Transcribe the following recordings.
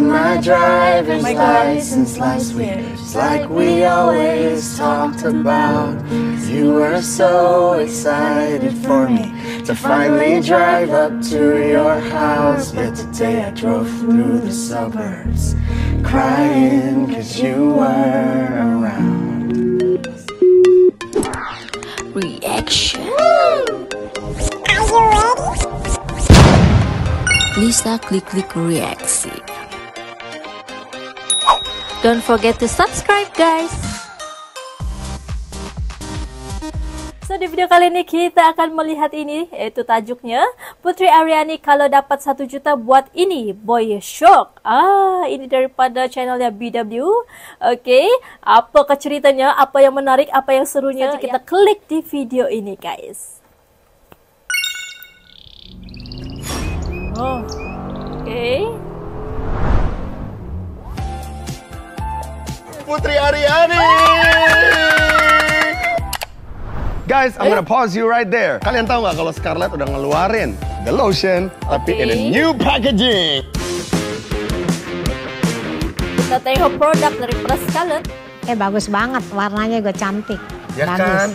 got my driver's license last week. Just like we always talked about. You were so excited for me to finally drive up to your house. But today I drove through the suburbs crying cause you were around. Reaction. Are you ready? Lisa klik-klik reaksi. Don't forget to subscribe guys. So di video kali ini kita akan melihat ini yaitu tajuknya Putri Aryani kalau dapat satu juta buat ini Boy Shock. Ah ini daripada channelnya BW. Oke okay. apa ceritanya? Apa yang menarik? Apa yang serunya? Saja kita klik di video ini guys. Oh oke. Putri Aryani. Guys, I'm gonna pause you right there. Kalian tahu nggak kalau Scarlett udah ngeluarin the lotion, tapi in a new packaging. Kita tengok produk dari Scarlett. Eh bagus banget, warnanya juga cantik. Ya bagus. kan?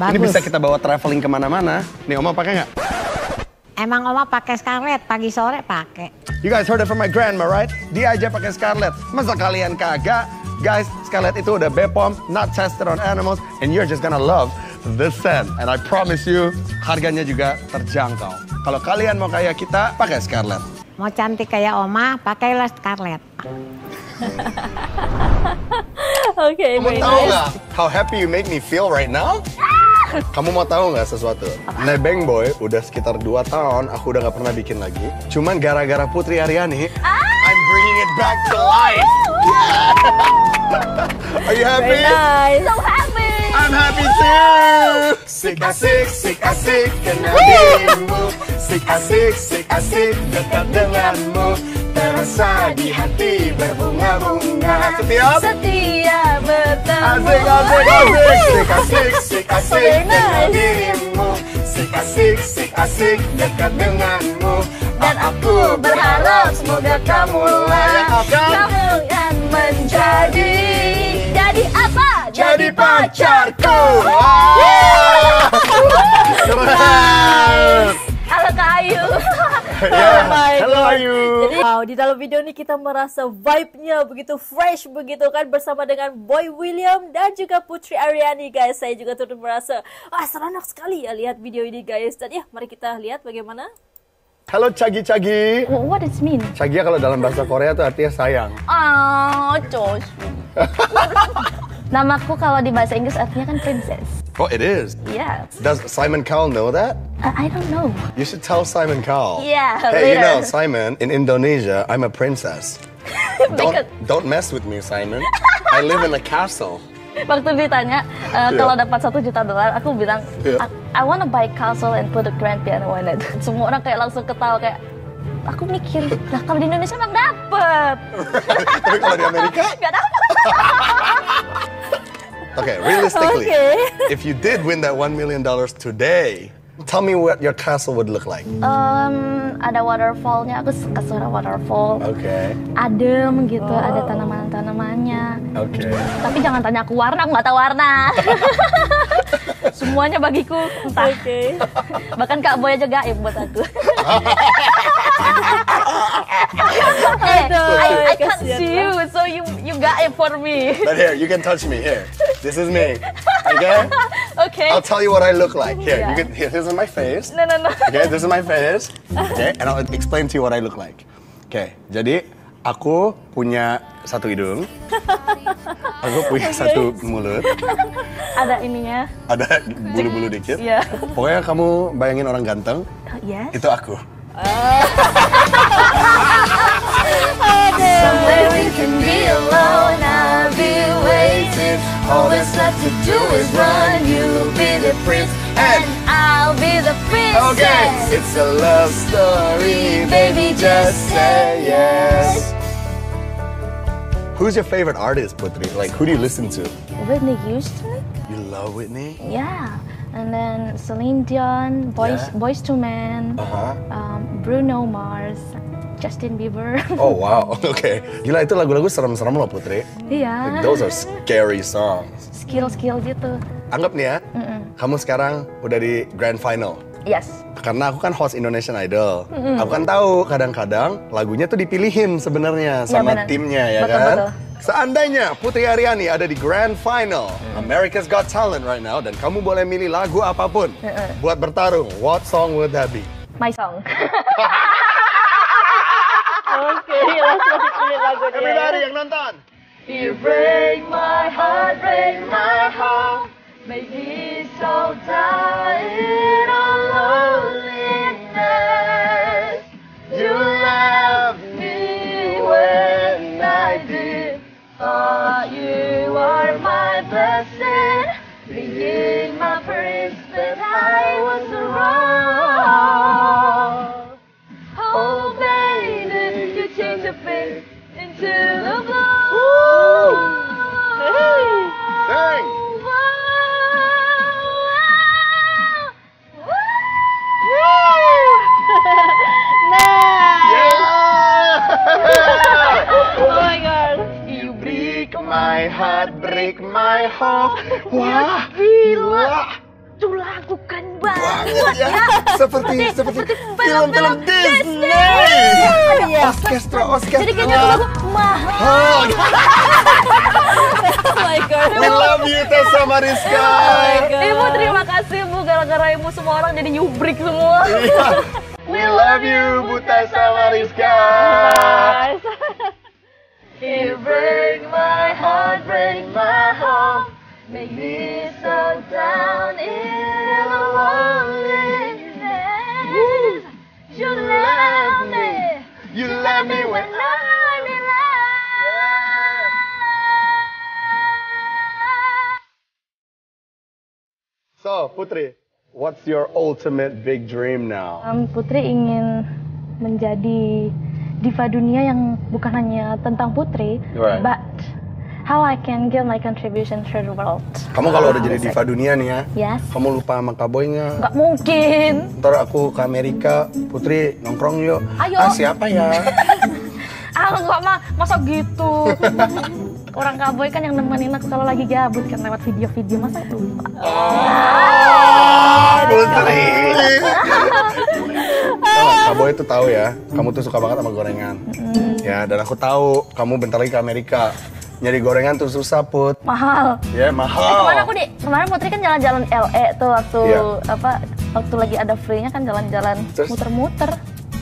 Bagus. Ini bisa kita bawa traveling ke mana-mana. Nih, Oma pakai nggak? Emang Oma pakai Scarlett, pagi sore pakai. You guys heard it from my grandma, right? Dia aja pakai Scarlett. Masa kalian kagak? Guys, Scarlett itu udah Bepom, not tested on animals, and you're just gonna love the scent. And I promise you, harganya juga terjangkau. Kalau kalian mau kayak kita, pakai Scarlett. Mau cantik kayak Oma, pakailah Scarlett. Oke, okay, Kamu tahu nggak how happy you make me feel right now? Kamu mau tahu nggak sesuatu? Nebeng Boy udah sekitar 2 tahun aku udah nggak pernah bikin lagi. Cuman gara-gara Putri Aryani, I'm bringing it back to life. Yeah. Are you happy? Very nice. So happy. I'm happy too. Sik asik, sik asik kenal dirimu. Sik asik, sik asik dekat denganmu. Terasa di hati berbunga-bunga. Setiap Setia bertemu. Asik, asik, asik Sik asik, sik asik Kenal dirimu Sik asik, sik asik Dekat denganmu Dan aku berharap semoga kamu lah kamu menjadi jadi apa? Jadi pacarku. Keren Halo Kak Ayu. Yeah. Hello God. Ayu Jadi wow, di dalam video ini kita merasa vibe-nya begitu fresh begitu kan bersama dengan Boy William dan juga Putri Aryani guys. Saya juga turut merasa wah seronok sekali ya lihat video ini guys. Dan ya mari kita lihat bagaimana. Halo Cagi-Cagi What does mean? Cagi kalau dalam bahasa Korea itu artinya sayang Oh, Josh. Namaku kalau di bahasa Inggris artinya kan princess. Oh it is Yes. Does Simon Cowell know that? Uh, I don't know. You should tell Simon Cowell. Yeah, Hey, you later. know, Simon, in Indonesia, I'm a princess. don't, don't mess with me, Simon. I live in a castle. Waktu ditanya uh, Iya. kalau dapat satu juta dolar, aku bilang Iya. I, I wanna buy castle and put a grand piano in it. Semua orang kayak langsung ketawa kayak aku mikir, nah kalau di Indonesia emang dapet. Tapi kalau di Amerika, Gak dapet. okay, realistically, Okay. if you did win that one million dollars today, tell me what your castle would look like. Um, ada waterfallnya, aku suka suara waterfall. Okay, Adem gitu, ada tanaman-tanamannya. okay. Tapi jangan tanya aku warna, aku nggak tahu warna. Semuanya bagiku entah. Oke. Bahkan Kak Boy aja gaib buat aku. hey, Aduh, I, I can't see you, so you you gaib for me. But here, you can touch me. Here, this is me. Okay, Okay. I'll tell you what I look like. Here, you Yeah. can. Here, this is my face. No, no, no. Okay, this is my face. Okay, and I'll explain to you what I look like. Okay, jadi aku punya satu hidung, aku punya satu mulut, Ada ininya. ada bulu-bulu dikit. Iya. Pokoknya kamu bayangin orang ganteng, Oh, yes. itu aku. Somewhere we can be alone. I'll waiting. All that's left to do is run. You be the prince, and I'll be the princess. Okay, it's a love story, baby. Just say yes. Who's your favorite artist, Putri? Like, who do you listen to? Whitney Houston. You love Whitney? Yeah. And then Celine Dion, Boys, Yeah. Boys to Men, Uh huh. um, Bruno Mars. Justin Bieber. Oh wow, oke. Gila itu lagu-lagu serem-serem loh Putri. Iya. Those are scary songs. Skill-skill gitu. Anggap nih ya, kamu sekarang udah di grand final. Yes. Karena aku kan host Indonesian Idol. Aku kan tahu kadang-kadang lagunya tuh dipilihin sebenarnya sama benar. timnya ya Betul, kan. betul. Seandainya Putri Aryani ada di grand final America's Got Talent right now dan kamu boleh milih lagu apa pun buat bertarung, what song would that be? My song. lagunya. Everybody yang nonton. You break my heart, break my heart, make me so tired of loneliness. You love me when I did, thought you were my blessing, being my prince, but I my heart, break my heart. Wah, gila. Itu lagu kan Banget banget ya. Seperti seperti film-film Disney. Orkestra, orkestra. Jadi kayaknya itu lagu mahal. Oh, Oh my god. we love you Tessa Mariska. Ibu terima kasih Bu, gara-gara ibu semua orang jadi nyubrik semua. Iya. We love you, Bu Tessa Mariska. You break my heart, break my heart, make me so down in the loneliness. You love me You love me when when I'm in love. So, Putri, what's your ultimate big dream now? Um, Putri ingin menjadi diva dunia yang bukan hanya tentang Putri, Right. but how I can give my contribution to the world. Kamu kalau udah jadi diva dunia nih ya, Yes. kamu lupa sama Kaboy nggak? Nggak mungkin. Ntar aku ke Amerika, Putri nongkrong yuk. Ayo. Ah, siapa ya? Ah, nggak mah, masa gitu. Orang kaboy kan yang nemenin aku kalau lagi gabut kan lewat video-video masa lupa. Ah, Putri. Oh, Kaboy itu tahu ya, kamu tuh suka banget sama gorengan. Ya, dan aku tahu kamu bentar lagi ke Amerika. Nyari gorengan tuh susah, Put. Mahal. Ya, Eh, kemarin mahal. aku di kemarin Putri kan jalan-jalan LE tuh waktu Iya. apa waktu lagi ada free-nya kan jalan-jalan muter-muter.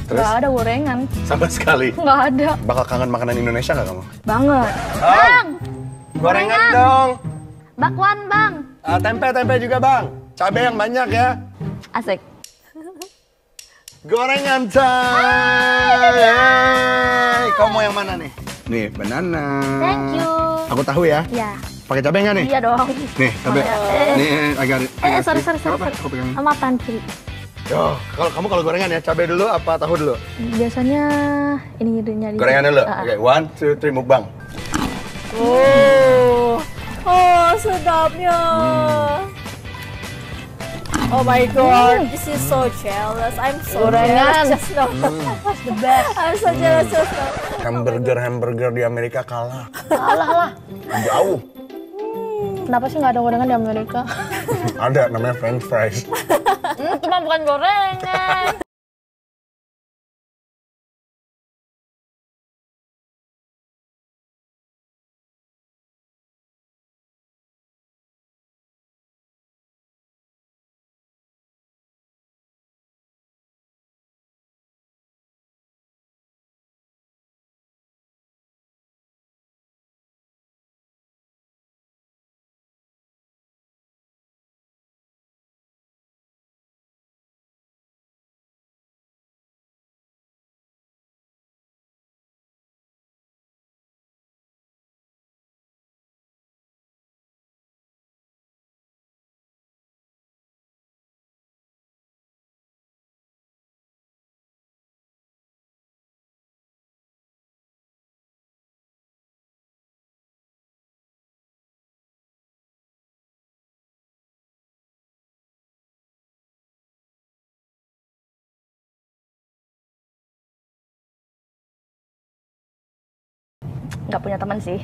Terus? Nggak ada gorengan. Sama sekali. Nggak ada. Bakal kangen makanan Indonesia nggak kamu? Banget. Bang, Bang, gorengan dong. bakwan bang. Ah, tempe-tempe juga, Bang. Cabai yang banyak ya. Asik. Gorengan time. Mau yang mana nih? Nih, banana. Thank you. Aku tahu ya. Ya. Pakai cabai nggak nih? Iya dong. Nih, cabai. Eh. Nih, agak. Eh, sorry, sorry, sorry. Apa? sorry. Aku pegang. Sama apaan, Pri? Yo, kalau kamu kalau gorengan ya, cabai dulu apa tahu dulu? Biasanya ini nyari. Gorengan dulu. Ah, ah. Oke, one, two, three, mukbang. Oh, oh sedapnya. Oh my god, this is so jealous. I'm so Gorengan. jealous just now. The best. I'm so jealous just now. Hamburger hamburger di Amerika kalah. Alah lah. Jauh. Kenapa sih nggak ada gorengan di Amerika? Ada namanya French fries. hmm, itu mah bukan gorengan. Nggak punya teman sih.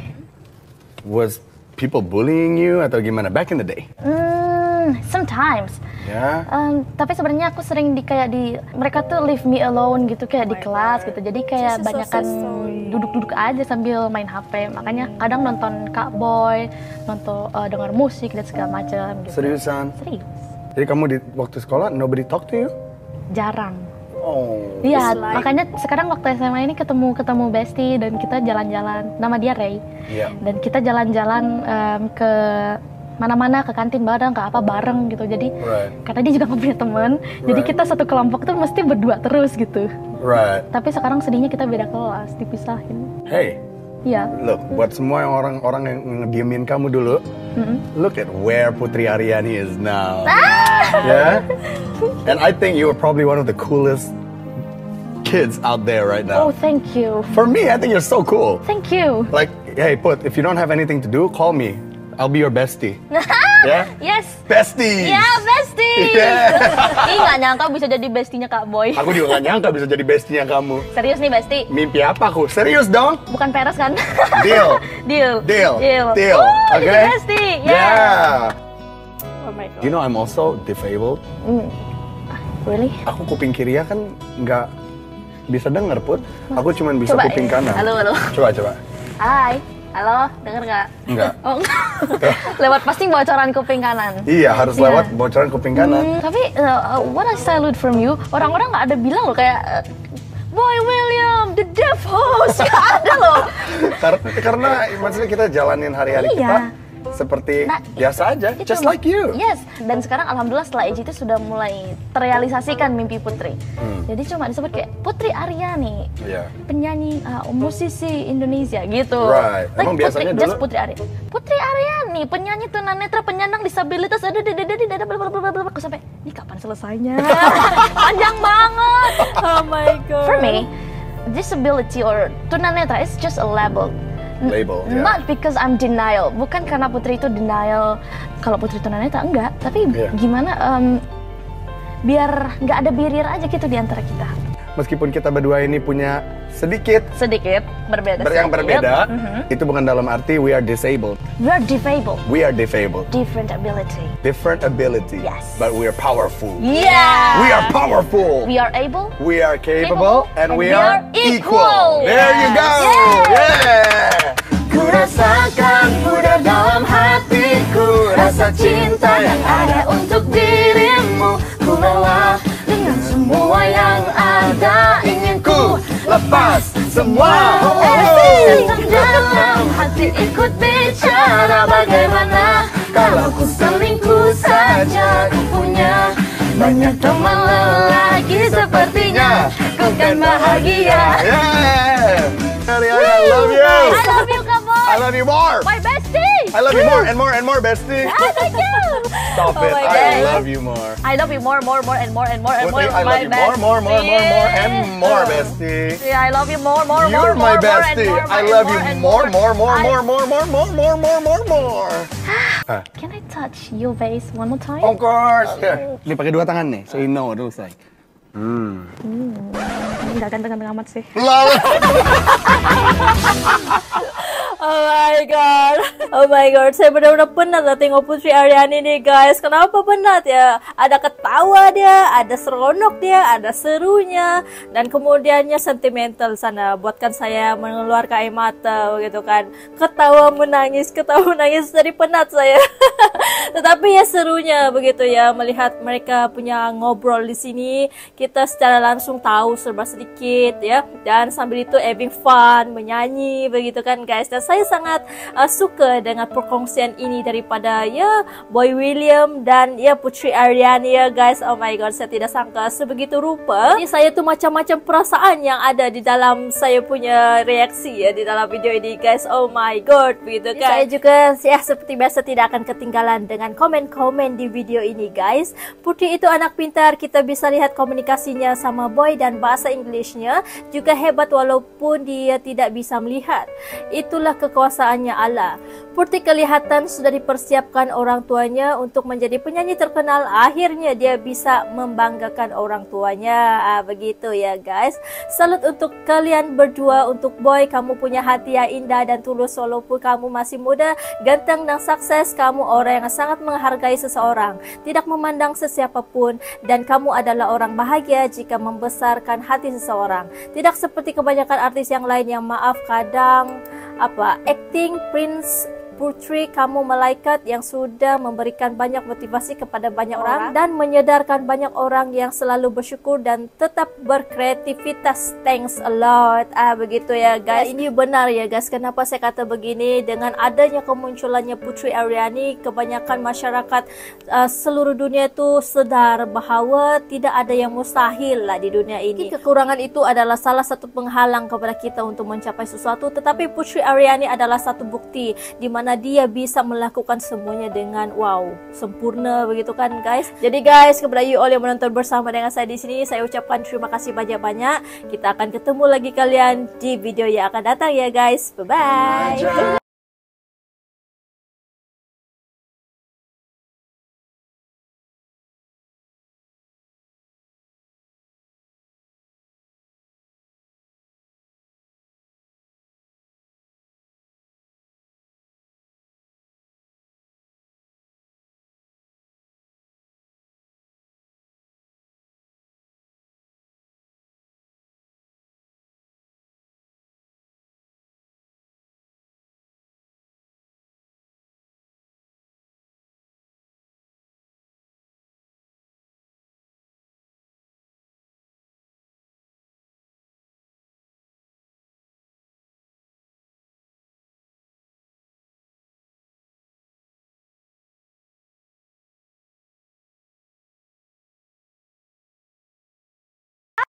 Was people bullying you atau gimana back in the day? Hmm, sometimes. Ya. Um, tapi sebenarnya aku sering di kayak di mereka tuh leave me alone gitu kayak di kelas gitu. Jadi kayak banyakan duduk-duduk aja sambil main HP. Makanya kadang nonton Kak Boy, nonton uh, dengar musik dan segala macam gitu. Seriusan? Serius. Jadi kamu di waktu sekolah nobody talk to you? Jarang. Oh. Iya, Dislike. makanya sekarang waktu SMA ini ketemu ketemu Besti dan kita jalan-jalan. Nama dia Ray. Iya. Dan kita jalan-jalan em, ke mana-mana ke kantin bareng, ke apa bareng gitu. Jadi Right. karena dia juga nggak punya teman, jadi Right. kita satu kelompok tuh mesti berdua terus gitu. Right. Tapi sekarang sedihnya kita beda kelas, dipisahin. Hey, Iya. look, buat semua yang orang-orang yang ngediemin kamu dulu, look at where Putri Aryani is now. Yeah? And I think you are probably one of the coolest kids out there right Oh, now. thank you. For me, I think you're so cool. Thank you. Like, hey, Put, if you don't have anything to do, call me. I'll be your bestie. yeah? Yes. Bestie! Ya, Besti. Yeah. Ih, nggak nyangka bisa jadi bestinya Kak Boy. Aku juga gak nyangka bisa jadi bestinya kamu. Serius nih, Besti. Mimpi apa aku? Serius dong? Bukan peres kan? Deal. Deal. Deal. Deal. Deal. Oh, Okay? jadi Besti. Yeah. Yeah. Oh my god. You know I'm also disabled. Really? Aku kuping kiri kan nggak bisa denger put. Aku cuman bisa Coba, kuping kanan. Halo, halo. Coba coba. Hai. Halo, denger nggak? Enggak. Oh, enggak. Lewat pasti bocoran kuping kanan. Iya harus Iya. lewat bocoran kuping kanan. Hmm, tapi uh, uh, what I salute from you, orang-orang nggak ada bilang loh kayak uh, Boy William, the deaf host, nggak ada loh. Karena, karena maksudnya kita jalanin hari-hari Iya. kita seperti Nah, biasa aja, Itu. just like you. Yes, dan sekarang alhamdulillah setelah EJT sudah mulai terrealisasikan mimpi Putri. Jadi cuma disebut kayak Putri Aryani, Hmm. Iya. penyanyi, uh, musisi Indonesia gitu. Right. Emang Putri, biasanya just dulu- Putri Aryani. Putri Aryani, penyanyi tunanetra, penyandang disabilitas, ada ada ada ada Aku sampai ini kapan selesainya? Panjang banget. Oh my god. For me, disability or tunanetra is just a label. Label, ya. Not because I'm denial. Bukan karena Putri itu denial kalau Putri tunanetra enggak, tapi Iya. gimana em, biar nggak ada barrier aja gitu di antara kita. Meskipun kita berdua ini punya sedikit Sedikit berbeda. ber- yang sedikit. berbeda, Mhm. itu bukan dalam arti we are disabled. We are disabled, We are disabled. different ability. Different ability. Yes. But we are powerful. Yeah. We are powerful. We are able. We are capable, and, we, are, equal. equal. There you go. Yeah. Ku rasakan muda dalam hatiku Rasa cinta yang ada untuk dirimu Ku dengan semua yang ada Ingin ku lepas semua Tentang dalam hati ikut bicara Bagaimana kalau ku selingkuh saja Ku punya banyak teman lelaki Sepertinya ku kan bahagia Yeah. I love you. I love you. I love you more. My bestie. I love you more and more and more, bestie. Thank you. Stop Oh it. I God. love you more. I love you more, more, more, and more, and more, and more. I love you more, more, more, more, more, and more, bestie. Yeah, I love you more, more, more, You're more, my more, and bestie. more, I and love you and more, more, more, I- more, more, more, more, more, more, more, more. Ah, Can I touch your face one more time? Of course. Here. Ini pakai dua tangan nih, so you know what it looks like. Enggak ganteng-ganteng amat sih. My god. Oh my god. Saya benar-benar penat lah tengok Putri Aryani nih guys. Kenapa penat ya? Ada ketawa dia, ada seronok dia, ada serunya. Dan kemudiannya sentimental sana. Buatkan saya mengeluarkan air mata gitu kan. Ketawa menangis, ketawa menangis. Jadi penat saya. Tetapi ya serunya begitu ya. Melihat mereka punya ngobrol di sini. Kita secara langsung tahu serba sedikit ya. Dan sambil itu having fun, menyanyi begitu kan guys. Dan saya sangat uh, suka dengan perkongsian ini daripada ya Boy William dan ya Putri Aryani ya guys. Oh my god, saya tidak sangka sebegitu rupa. Ini saya tuh macam-macam perasaan yang ada di dalam saya punya reaksi ya di dalam video ini guys. Oh my god, begitu kan. Saya juga ya seperti biasa tidak akan ketinggalan dengan komen-komen di video ini guys. Putri itu anak pintar, kita bisa lihat komunikasinya sama Boy dan bahasa Inggrisnya juga hebat walaupun dia tidak bisa melihat. Itulah kekuasaannya Allah. Putri kelihatan sudah dipersiapkan orang tuanya untuk menjadi penyanyi terkenal. Akhirnya dia bisa membanggakan orang tuanya. Ah, begitu ya guys. Salut untuk kalian berdua. Untuk boy, kamu punya hati yang indah dan tulus walaupun kamu masih muda, ganteng dan sukses. Kamu orang yang sangat menghargai seseorang. Tidak memandang sesiapapun. Dan kamu adalah orang bahagia jika membesarkan hati seseorang. Tidak seperti kebanyakan artis yang lain yang maaf kadang apa? Acting prince Putri kamu malaikat yang sudah memberikan banyak motivasi kepada banyak orang, orang dan menyedarkan banyak orang yang selalu bersyukur dan tetap berkreativitas. Thanks a lot. Ah begitu ya guys. Ini benar ya guys. Kenapa saya kata begini? Dengan adanya kemunculannya Putri Aryani, kebanyakan masyarakat uh, seluruh dunia itu sedar bahawa tidak ada yang mustahil lah di dunia ini. Kekurangan itu adalah salah satu penghalang kepada kita untuk mencapai sesuatu. Tetapi Putri Aryani adalah satu bukti di mana mana dia bisa melakukan semuanya dengan wow sempurna begitu kan guys? Jadi guys kepada you all yang menonton bersama dengan saya di sini saya ucapkan terima kasih banyak-banyak. Kita akan ketemu lagi kalian di video yang akan datang ya guys. Bye bye